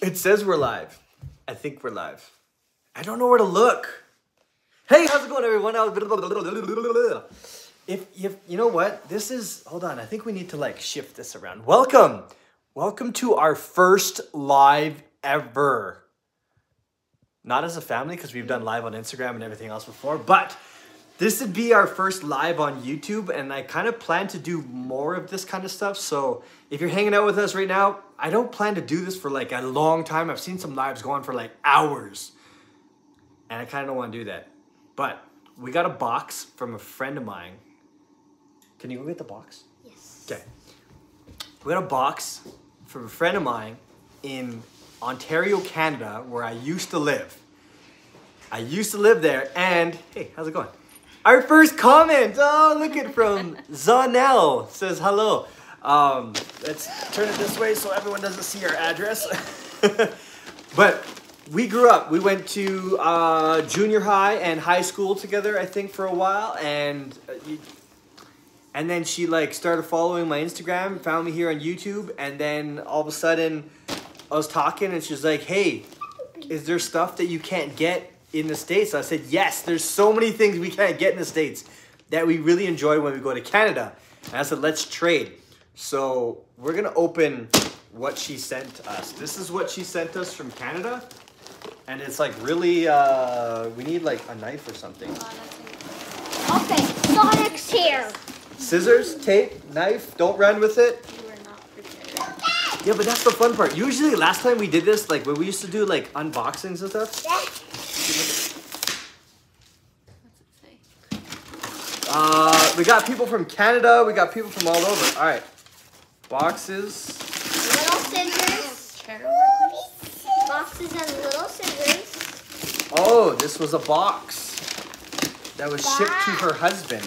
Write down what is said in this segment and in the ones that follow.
It says we're live. I think we're live. I don't know where to look. Hey, how's it going, everyone? If, if you know what, this is. Hold on, I think we need to like shift this around. Welcome, welcome to our first live ever. Not as a family because we've done live on Instagram and everything else before, but this would be our first live on YouTube, and I kind of plan to do more of this kind of stuff. So if you're hanging out with us right now, I don't plan to do this for like a long time. I've seen some lives go on for like hours, and I kind of don't want to do that. But we got a box from a friend of mine. Can you go get the box? Yes. Okay. We got a box from a friend of mine in Ontario, Canada, where I used to live. I used to live there, and hey, how's it going? Our first comment. Oh, look it from Zonel says hello. Um, let's turn it this way so everyone doesn't see our address. but we grew up. We went to uh, junior high and high school together, I think, for a while, and uh, and then she like started following my Instagram, found me here on YouTube, and then all of a sudden, I was talking, and she's like, "Hey, is there stuff that you can't get in the states?" I said, "Yes, there's so many things we can't get in the states that we really enjoy when we go to Canada." And I said, "Let's trade." So we're gonna open what she sent us. This is what she sent us from Canada, and it's like really. Uh, we need like a knife or something. Okay, Sonic's here. Scissors, tape, knife. Don't run with it. You were not prepared. Yeah, but that's the fun part. Usually, last time we did this, like when we used to do like unboxings and stuff. What's it say? Uh, we got people from Canada. We got people from all over. All right, boxes. Little scissors. Chair over, please. Boxes and little scissors. Oh, this was a box that was shipped to her husband,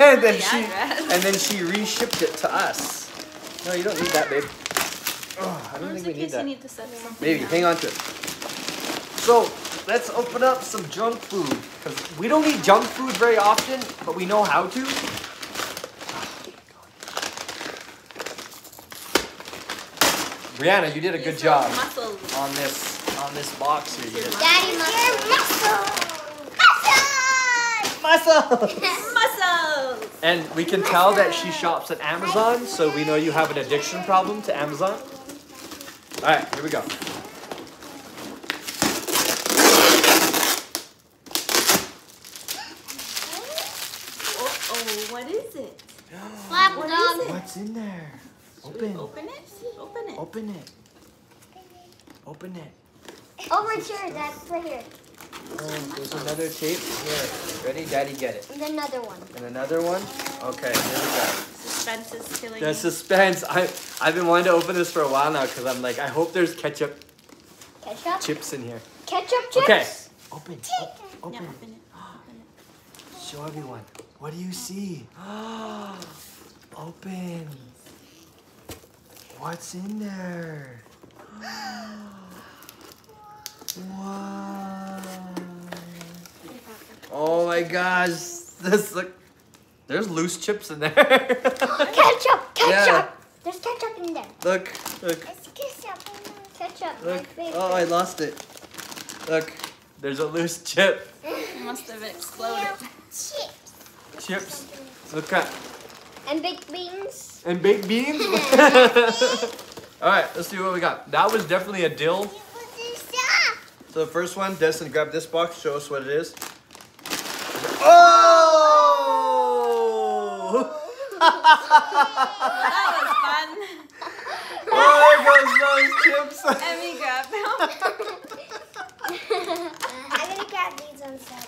and then she and then she reshipped it to us. No, you don't need that, babe. Oh, I don't Just think we need that. need to set Maybe, down. hang on to it. So, let's open up some junk food. Because we don't eat junk food very often, but we know how to. Brianna, you did a good job Muscles. on this on this box here. You did- Daddy muscle. Muscle. Muscle! Muscles. And we can tell that she shops at Amazon, so we know you have an addiction problem to Amazon. Alright, here we go. Oh, oh, what is it? Slap What dog. is it? What's in there? Should we Open. open it? Open it. Open it. Open it. Over here, Dad. Right here. Oh, there's another tape. Here. Ready? Daddy, get it. And another one. And another one. Okay, here we go. Suspense is killing The me. suspense. I I've been wanting to open this for a while now because I'm like I hope there's ketchup Ketchup. chips in here. Ketchup chips. Okay. Open. Op- Yeah, Open. open it. Open it. Show everyone. What do you see? Open. What's in there? wow. Oh my gosh. This look. There's loose chips in there. Ketchup. Ketchup. Yeah. There's ketchup in there. look. Look. It's ketchup. Ketchup. Look. My. Oh, I lost it. Look. There's a loose chip. It must have exploded. Chips. Chips. Look at. And baked beans. And baked beans? All right, let's see what we got. That was definitely a dill. So the first one, Destin, grab this box. Show us what it is. Oh! oh that was fun. oh, there goes those chips. Emmy grabbed them. I'm gonna grab these instead.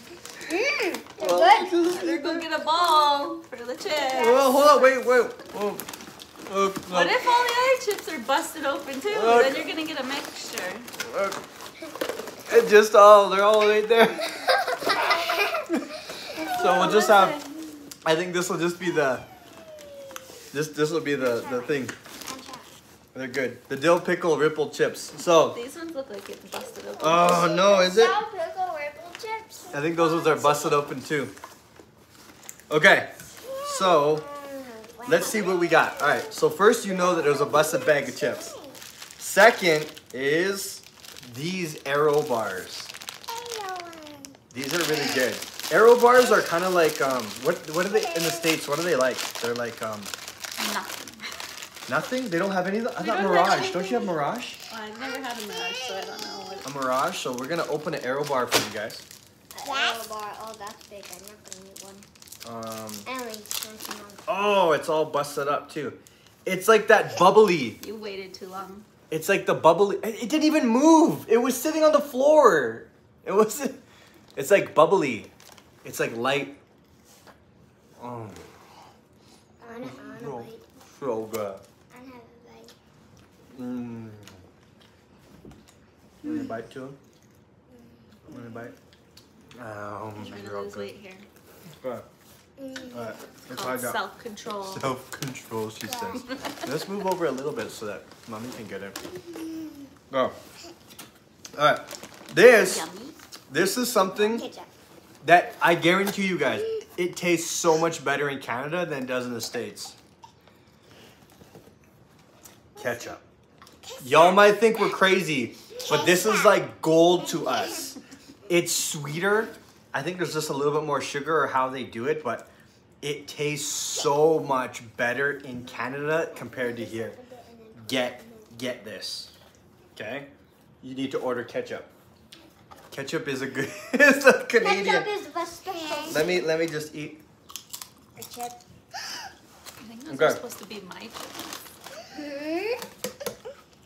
Mmm, they're Oh, good. they're Go good. get a ball the chips. Well, hold on, wait, wait. Whoa. Look, uh, What look, if all the other chips are busted open too? Look. Then you're gonna get a mixture. look. It just all, they're all right there. So we'll just have, I think this will just be the, this this will be the, the thing. They're good. The dill pickle ripple chips. So, These ones look like it's busted open. oh no, is it? Salt pickle ripple chips. I think those ones are busted open too. Okay, so let's see what we got. All right, so first you know that there's a busted bag of chips. Second is these Aero bars. These are really good. Aero bars are kind of like um what what are they in the states? What are they like? They're like um Nothing. nothing. They don't have any. I thought don't Mirage. Don't you have Mirage? Well, I've never had a Mirage, so I don't know what. A Mirage. So we're gonna open an Aero bar for you guys. That's bar. Oh, that's big. I'm not gonna need one. Um. I only want one. Oh, it's all busted up too. It's like that bubbly. You waited too long. It's like the bubbly. It it didn't even move. It was sitting on the floor. It was. It's like bubbly. It's like light. Oh, I wanna, I wanna No. bite. so good. I wanna have a bite. Mm. You want to bite too? Want to bite? Oh, I'm trying to you're lose good. weight here. Good. Alright, let's Called self control. Self control, she says. Let's move over a little bit so that mommy can get it. Go. Alright. This Yummy. this is something that I guarantee you guys, it tastes so much better in Canada than it does in the States. Ketchup. Y'all might think we're crazy, but this is like gold to us. It's sweeter. I think there's just a little bit more sugar or how they do it, but it tastes so much better in Canada compared to here. Get get this. Okay? You need to order ketchup. Ketchup is a good it's a Canadian. Ketchup is the special. Let me let me just eat. Ketchup. I think those Okay. are supposed to be my chips. Hmm?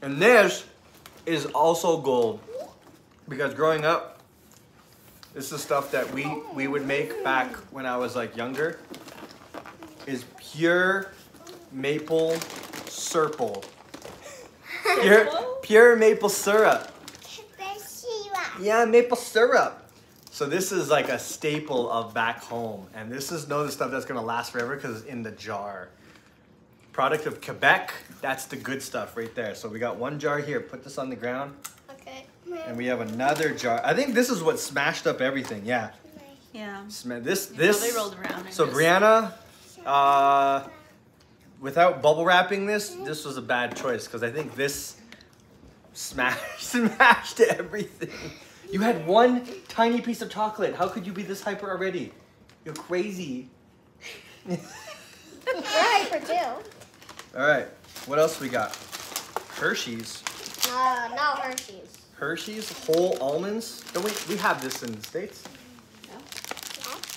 And this is also gold. Because growing up, this is stuff that we we would make back when I was like younger. Is pure maple syrup. Pure, pure maple syrup. Yeah, maple syrup. So this is like a staple of back home, and this is no the stuff that's gonna last forever because it's in the jar. Product of Quebec. That's the good stuff right there. So we got one jar here. Put this on the ground. And we have another jar. I think this is what smashed up everything. Yeah, Yeah. Sma- this They this. probably rolled around. So just- Brianna, uh, without bubble wrapping this, this was a bad choice because I think this smashed smashed everything. You had one tiny piece of chocolate. How could you be this hyper already? You're crazy. We're hyper too. All right, what else we got? Hershey's. No, no Hershey's. Hershey's whole almonds. Don't we? We have this in the states.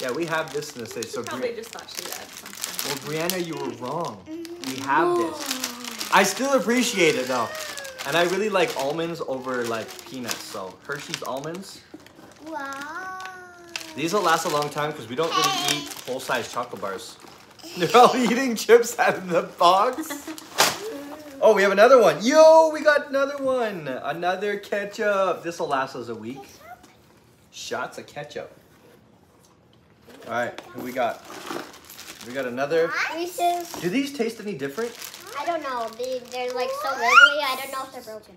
Yeah, we have this in the states. So Probably Bri- just thought she had something. Well, Brianna, you were wrong. We have this. I still appreciate it though. And I really like almonds over like peanuts. So Hershey's almonds. Wow. These will last a long time because we don't really eat full size chocolate bars. They're all eating chips out of the box. Oh, we have another one. Yo, we got another one. Another ketchup. This will last us a week. Shots of ketchup. All right, who we got? We got another. Reese's. Do these taste any different? I don't know. They, they're like so wiggly. I don't know if they're broken.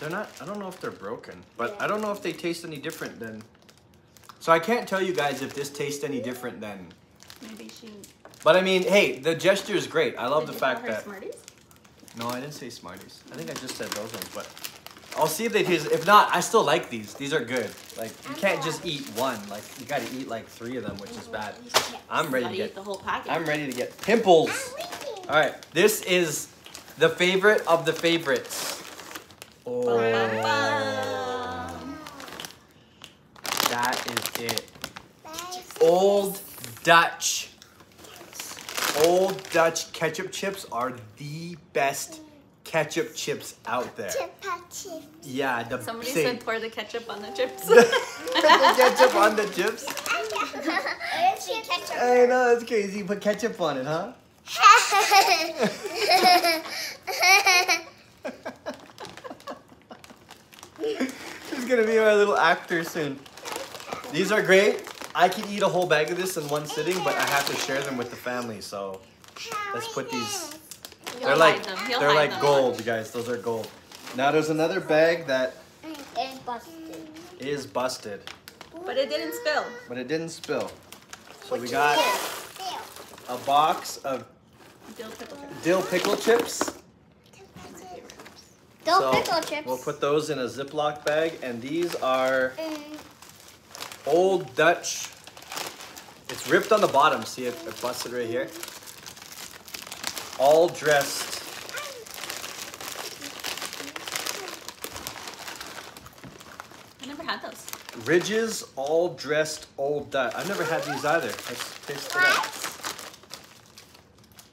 They're not. I don't know if they're broken, but I don't know if they taste any different than. So I can't tell you guys if this tastes any different than. Maybe she. But I mean, hey, the gesture is great. I love Did the you fact call her that. Smarties? No, I didn't say Smarties. I think I just said those ones, but I'll see if they taste. If not, I still like these. These are good. Like you can't just eat one. Like you got to eat like three of them, which is bad. I'm ready to get. the whole package. I'm ready to get pimples. All right, this is the favorite of the favorites. Oh, that is it. Old Dutch. Old Dutch ketchup chips are the best ketchup chips out there. Yeah, the Somebody say- said pour the ketchup on the chips. the ketchup on the chips. I know it's crazy. Put ketchup on it, huh? She's gonna be my little actor soon. These are great. I can eat a whole bag of this in one sitting, but I have to share them with the family. So let's put these. They're like them. He'll they're like them. gold, guys. Those are gold. Now there's another bag that is busted. is busted, But it didn't spill. but it didn't spill. So we got a box of Dill pickle chips. dill pickle chips. My So, pickle chips. We'll put those in a Ziploc bag, and these are Mm, Old Dutch. It's ripped on the bottom. See it, it busted right here. All dressed. I never had those. Ridges, all dressed Old Dutch. I've never had these either. Let's taste it out.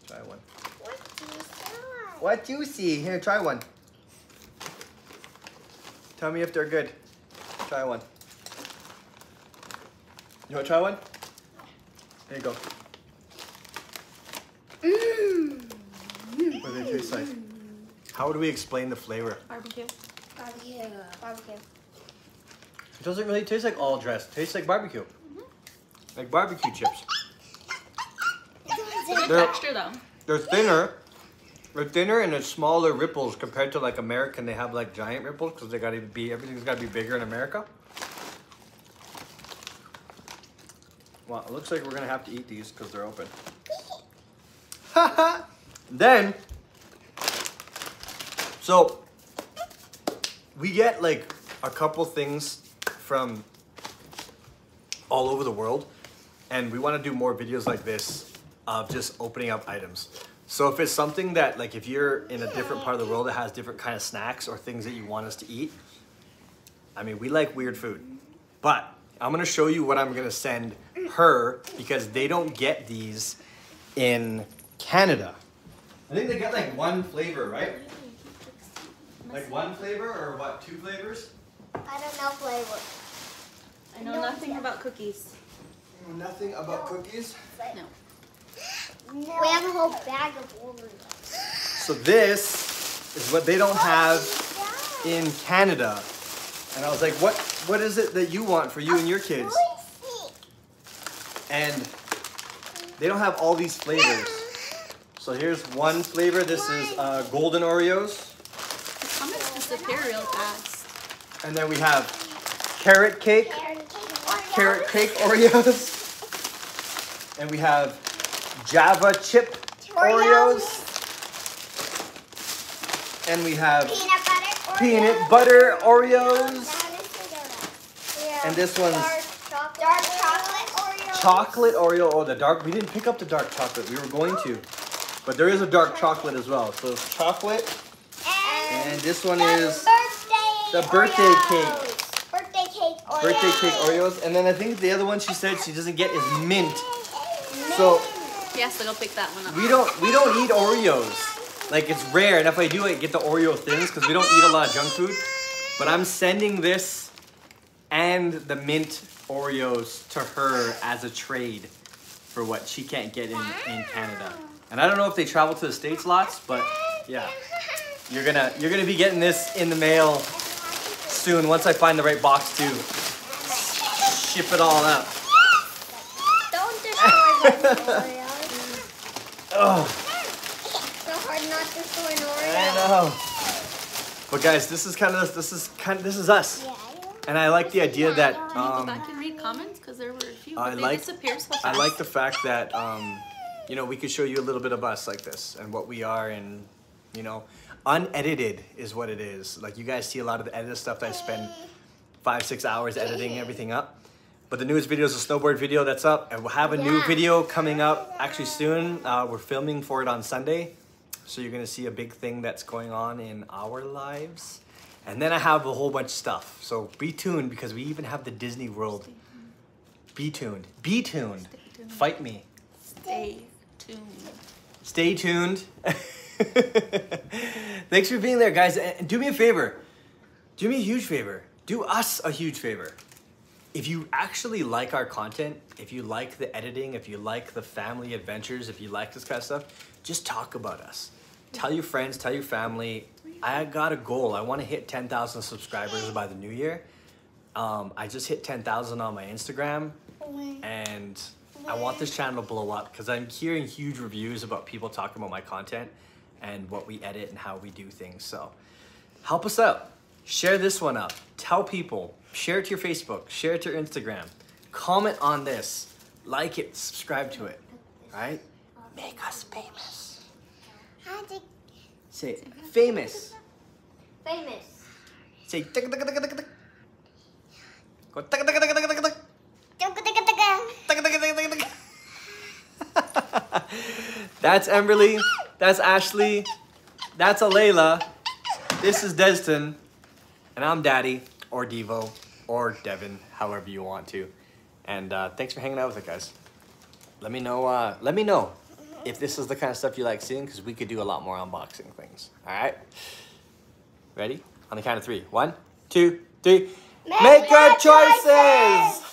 Try one. What do you say? What do you see? Here, try one. Tell me if they're good. Try one. You want to try one? There you go. What do they taste like? How would we explain the flavor? Barbecue. Barbecue. Barbecue. It doesn't really taste like all dressed. It tastes like barbecue. Mm-hmm. Like barbecue chips. Good They're- texture though. They're mm. thinner. They're thinner and it's smaller ripples compared to like American. They have like giant ripples because they gotta be everything's gotta be bigger in America. Well, it looks like we're gonna have to eat these because they're open. then, so we get like a couple things from all over the world, and we want to do more videos like this of just opening up items. So if it's something that like if you're in a different part of the world that has different kind of snacks or things that you want us to eat, I mean we like weird food, but I'm gonna show you what I'm gonna send her because they don't get these in Canada. I think they get like one flavor, right? Like one flavor or what? Two flavors? I don't know flavor. I know nothing about cookies. You know nothing about cookies. No. We have a whole bag of Oreos. So this is what they don't have oh, in Canada. And I was like, what what is it that you want for you and your kids? Oh, And they don't have all these flavors. So here's one flavor. This is uh, golden Oreos. The comments disappear real fast. And then we have carrot cake, carrot cake Oreos. And we have Java chip Oreos. And we have Peanut butter Oreos. peanut butter Oreos. And this one's dark chocolate, dark chocolate Oreos. Chocolate Oreo. Oh, the dark. We didn't pick up the dark chocolate. We were going to. But there is a dark chocolate as well. So it's chocolate. And, And this one the is birthday the birthday Oreos. Birthday cake Oreos. birthday cake Oreos. And then I think the other one she said she doesn't get is mint. So Yes, so go pick that one up. we don't we don't eat Oreos. Like it's rare, and if I do, I get the Oreo thins because we don't eat a lot of junk food. But I'm sending this and the mint Oreos to her as a trade for what she can't get in, in Canada. And I don't know if they travel to the states lots, but yeah, you're gonna you're gonna be getting this in the mail soon once I find the right box to ship it all out. Don't destroy the Oreos. Oh. So hard not to destroy an Oreo. I know. But guys, this is kind of this is kind of this is us, Yeah. and I like the idea that Can you go um, back and read comments? Because there were a few, I like- so. I like the fact that um, you know we could show you a little bit of us like this and what we are, and you know, unedited is what it is. Like you guys see a lot of the edited stuff that I spend five six hours editing everything up. But the newest video is a snowboard video that's up, and we'll have a new video coming up actually soon. Uh, we're filming for it on Sunday, so you're gonna see a big thing that's going on in our lives. And then I have a whole bunch of stuff. So be tuned because we even have the Disney World. Be tuned. Be tuned. tuned. Fight me. Stay tuned. Stay tuned. Thanks for being there, guys. And do me a favor. Do me a huge favor. Do us a huge favor. If you actually like our content, if you like the editing, if you like the family adventures, if you like this kind of stuff, just talk about us. Tell your friends, tell your family. I got a goal. I want to hit 10,000 subscribers by the new year. Um, I just hit 10,000 on my Instagram and I want this channel to blow up because I'm hearing huge reviews about people talking about my content and what we edit and how we do things. So help us out. Share this one up. Tell people. Share it to your Facebook. Share it to your Instagram. Comment on this. Like it. Subscribe to it. Right? Make us famous. Say famous. Famous. Say tick tick tick tick tick. Go tick tick tick tick tick tick. That's Emberly. That's Ashley. That's Alayla. This is Destin. And I'm Daddy, or Devo, or Devan, however you want to. And uh, thanks for hanging out with us, guys. Let me know. Uh, let me know if this is the kind of stuff you like seeing, because we could do a lot more unboxing things. All right. Ready? On the count of three. One, two, three. Make Make your your choices. choices.